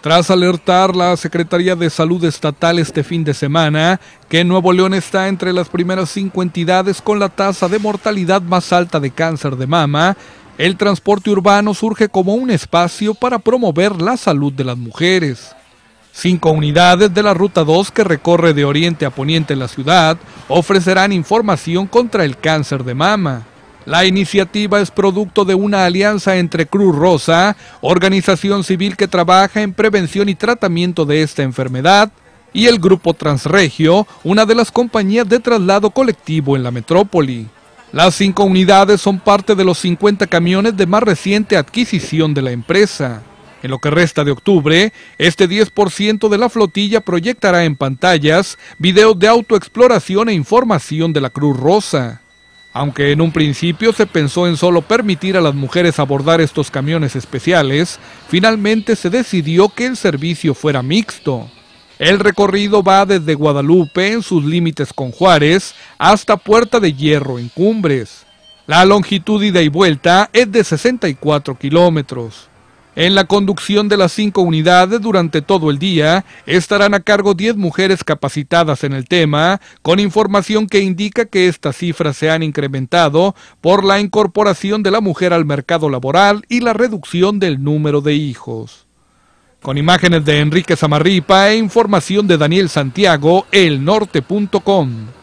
Tras alertar la Secretaría de Salud Estatal este fin de semana que Nuevo León está entre las primeras cinco entidades con la tasa de mortalidad más alta de cáncer de mama, el transporte urbano surge como un espacio para promover la salud de las mujeres. Cinco unidades de la Ruta 2 que recorre de oriente a poniente en la ciudad ofrecerán información contra el cáncer de mama. La iniciativa es producto de una alianza entre Cruz Rosa, organización civil que trabaja en prevención y tratamiento de esta enfermedad, y el Grupo Transregio, una de las compañías de traslado colectivo en la metrópoli. Las cinco unidades son parte de los 50 camiones de más reciente adquisición de la empresa. En lo que resta de octubre, este 10% de la flotilla proyectará en pantallas videos de autoexploración e información de la Cruz Rosa. Aunque en un principio se pensó en solo permitir a las mujeres abordar estos camiones especiales, finalmente se decidió que el servicio fuera mixto. El recorrido va desde Guadalupe en sus límites con Juárez hasta Puerta de Hierro en Cumbres. La longitud ida y vuelta es de 64 kilómetros. En la conducción de las cinco unidades durante todo el día estarán a cargo 10 mujeres capacitadas en el tema, con información que indica que estas cifras se han incrementado por la incorporación de la mujer al mercado laboral y la reducción del número de hijos. Con imágenes de Enrique Zamarripa e información de Daniel Santiago, elnorte.com.